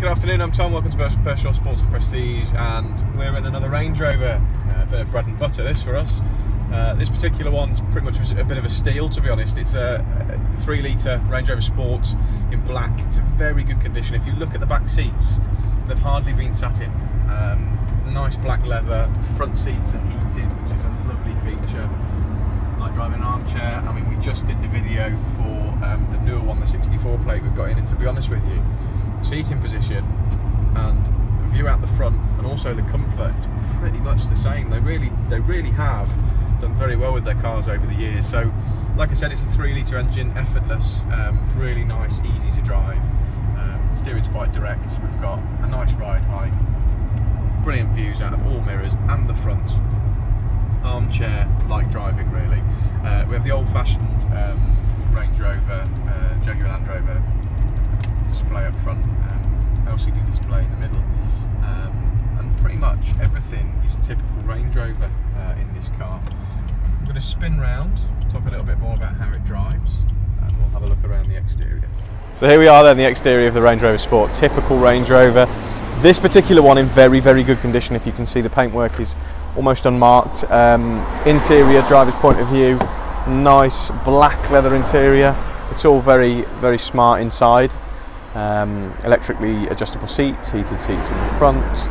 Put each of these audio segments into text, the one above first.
Good afternoon, I'm Tom, welcome to Pershore Sports Prestige and we're in another Range Rover, uh, a bit of bread and butter this for us. Uh, this particular one's pretty much a bit of a steal to be honest, it's a, 3 litre Range Rover Sport in black, it's a very good condition. If you look at the back seats, they've hardly been sat in. Um, nice black leather, front seats are heated which is a lovely feature. Like driving an armchair, I mean we just did the video for um, the newer one, the 64 plate we've got in and to be honest with you, seating position and view out the front and also the comfort is pretty much the same. They really they really have done very well with their cars over the years. So like I said it's a 3 litre engine, effortless, um, really nice, easy to drive. Um, steering's quite direct. We've got a nice ride height, brilliant views out of all mirrors and the front. Armchair like driving really. Have the old fashioned um, Range Rover, uh, Jaguar Land Rover display up front, um, LCD display in the middle, um, and pretty much everything is typical Range Rover uh, in this car. I'm going to spin round, talk a little bit more about how it drives, and we'll have a look around the exterior. So here we are then, the exterior of the Range Rover Sport, typical Range Rover. This particular one in very, very good condition. If you can see the paintwork is almost unmarked. Um, interior, driver's point of view, nice black leather interior. It's all very, very smart inside. Um, electrically adjustable seats, heated seats in the front,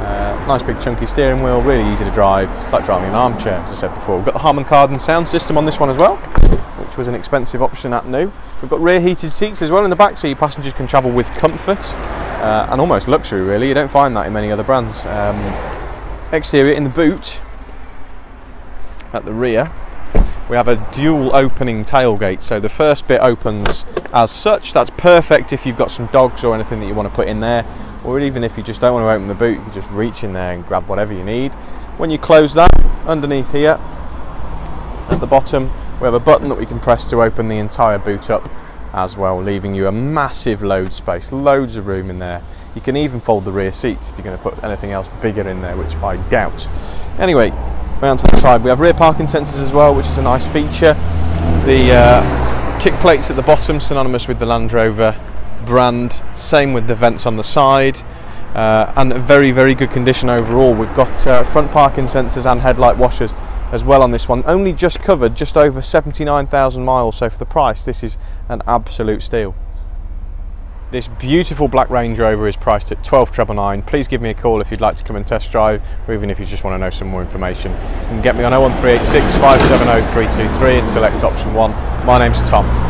uh, nice big chunky steering wheel, really easy to drive. It's like driving an armchair, as I said before. We've got the Harman Kardon sound system on this one as well, which was an expensive option at new. We've got rear heated seats as well in the back, so your passengers can travel with comfort uh, and almost luxury. Really, you don't find that in many other brands. Um, exterior in the boot at the rear we have a dual opening tailgate. So the first bit opens as such. That's perfect if you've got some dogs or anything that you want to put in there. Or even if you just don't want to open the boot you can just reach in there and grab whatever you need. When you close that underneath here at the bottom we have a button that we can press to open the entire boot up as well leaving you a massive load space loads of room in there. You can even fold the rear seats if you're going to put anything else bigger in there which I doubt. Anyway Around to the side, we have rear parking sensors as well, which is a nice feature. The uh, kick plates at the bottom, synonymous with the Land Rover brand. Same with the vents on the side. Uh, and very, very good condition overall. We've got uh, front parking sensors and headlight washers as well on this one. Only just covered just over 79,000 miles, so for the price, this is an absolute steal. This beautiful black Range Rover is priced at 12 treble nine. Please give me a call if you'd like to come and test drive, or even if you just want to know some more information. You can get me on 01386 570 323 and select option one. My name's Tom.